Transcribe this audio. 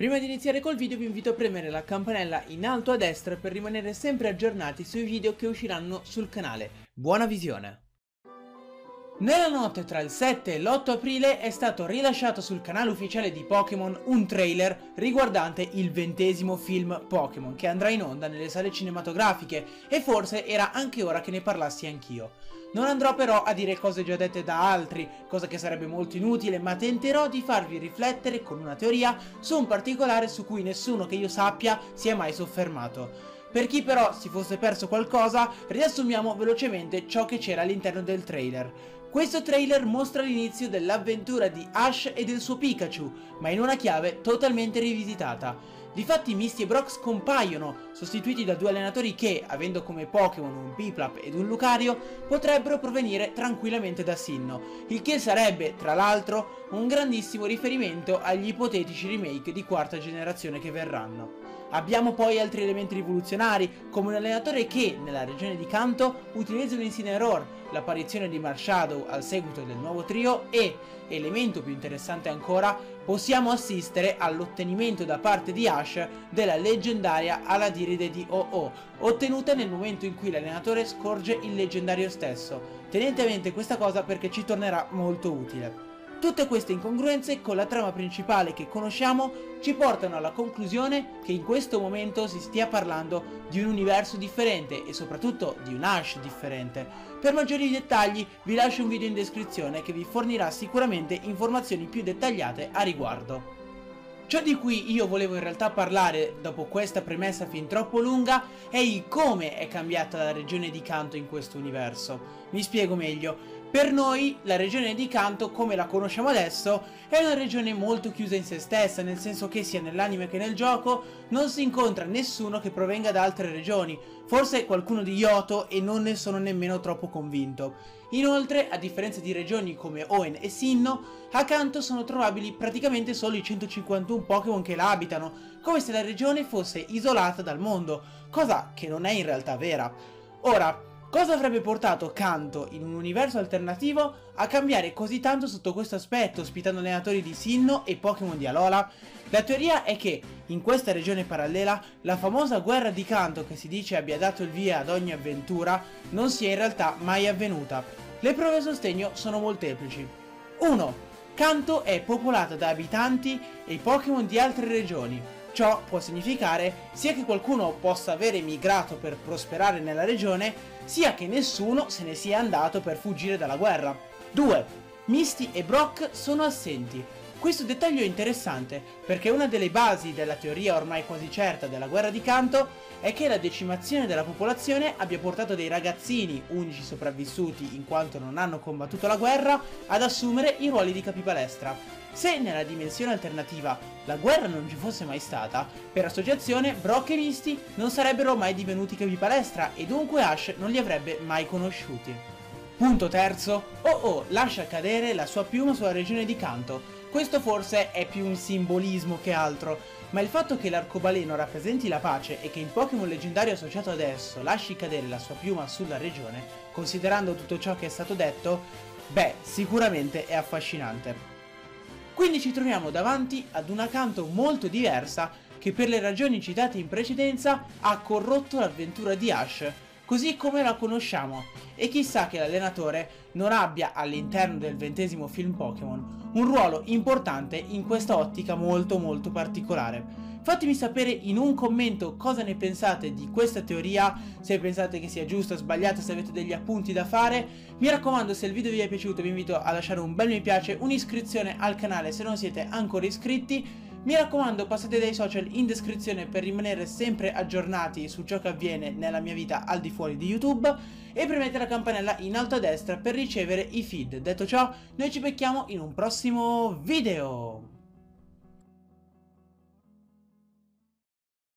Prima di iniziare col video vi invito a premere la campanella in alto a destra per rimanere sempre aggiornati sui video che usciranno sul canale. Buona visione! Nella notte tra il 7 e l'8 aprile è stato rilasciato sul canale ufficiale di Pokémon un trailer riguardante il ventesimo film Pokémon che andrà in onda nelle sale cinematografiche e forse era anche ora che ne parlassi anch'io. Non andrò però a dire cose già dette da altri, cosa che sarebbe molto inutile, ma tenterò di farvi riflettere con una teoria su un particolare su cui nessuno che io sappia si è mai soffermato. Per chi però si fosse perso qualcosa, riassumiamo velocemente ciò che c'era all'interno del trailer. Questo trailer mostra l'inizio dell'avventura di Ash e del suo Pikachu, ma in una chiave totalmente rivisitata. Difatti Misty e Brock scompaiono, sostituiti da due allenatori che, avendo come Pokémon un Piplup ed un Lucario, potrebbero provenire tranquillamente da Sinnoh, il che sarebbe, tra l'altro, un grandissimo riferimento agli ipotetici remake di quarta generazione che verranno. Abbiamo poi altri elementi rivoluzionari, come un allenatore che, nella regione di Kanto, utilizza un Incineroar, l'apparizione di Marshadow al seguito del nuovo trio e, elemento più interessante ancora, possiamo assistere all'ottenimento da parte di Ash della leggendaria Aladiride di OO, ottenuta nel momento in cui l'allenatore scorge il leggendario stesso. Tenete a mente questa cosa perché ci tornerà molto utile. Tutte queste incongruenze con la trama principale che conosciamo ci portano alla conclusione che in questo momento si stia parlando di un universo differente e soprattutto di un Ash differente. Per maggiori dettagli vi lascio un video in descrizione che vi fornirà sicuramente informazioni più dettagliate a riguardo. Ciò di cui io volevo in realtà parlare dopo questa premessa fin troppo lunga è il come è cambiata la regione di Kanto in questo universo. Mi spiego meglio. Per noi la regione di Kanto, come la conosciamo adesso, è una regione molto chiusa in se stessa, nel senso che sia nell'anime che nel gioco non si incontra nessuno che provenga da altre regioni, forse qualcuno di Yoto e non ne sono nemmeno troppo convinto. Inoltre, a differenza di regioni come Oen e Sinnoh, a Kanto sono trovabili praticamente solo i 151 Pokémon che la abitano, come se la regione fosse isolata dal mondo, cosa che non è in realtà vera. Ora, Cosa avrebbe portato Kanto, in un universo alternativo, a cambiare così tanto sotto questo aspetto, ospitando allenatori di Sinnoh e Pokémon di Alola? La teoria è che, in questa regione parallela, la famosa guerra di Kanto che si dice abbia dato il via ad ogni avventura, non sia in realtà mai avvenuta. Le prove a sostegno sono molteplici. 1. Kanto è popolata da abitanti e Pokémon di altre regioni, Ciò può significare sia che qualcuno possa aver emigrato per prosperare nella regione, sia che nessuno se ne sia andato per fuggire dalla guerra. 2. Misty e Brock sono assenti. Questo dettaglio è interessante perché una delle basi della teoria ormai quasi certa della guerra di Kanto è che la decimazione della popolazione abbia portato dei ragazzini, unici sopravvissuti in quanto non hanno combattuto la guerra, ad assumere i ruoli di capipalestra. Se nella dimensione alternativa la guerra non ci fosse mai stata, per associazione Brock e Misty non sarebbero mai divenuti capipalestra e dunque Ash non li avrebbe mai conosciuti. Punto terzo. Oh oh lascia cadere la sua piuma sulla regione di Kanto. Questo forse è più un simbolismo che altro, ma il fatto che l'arcobaleno rappresenti la pace e che il Pokémon leggendario associato adesso lasci cadere la sua piuma sulla regione, considerando tutto ciò che è stato detto, beh, sicuramente è affascinante. Quindi ci troviamo davanti ad una canto molto diversa che per le ragioni citate in precedenza ha corrotto l'avventura di Ash, così come la conosciamo, e chissà che l'allenatore non abbia all'interno del ventesimo film Pokémon un ruolo importante in questa ottica molto molto particolare. Fatemi sapere in un commento cosa ne pensate di questa teoria, se pensate che sia giusta sbagliata, se avete degli appunti da fare. Mi raccomando, se il video vi è piaciuto vi invito a lasciare un bel mi piace, un'iscrizione al canale se non siete ancora iscritti. Mi raccomando passate dai social in descrizione per rimanere sempre aggiornati su ciò che avviene nella mia vita al di fuori di YouTube e premete la campanella in alto a destra per ricevere i feed. Detto ciò, noi ci becchiamo in un prossimo video!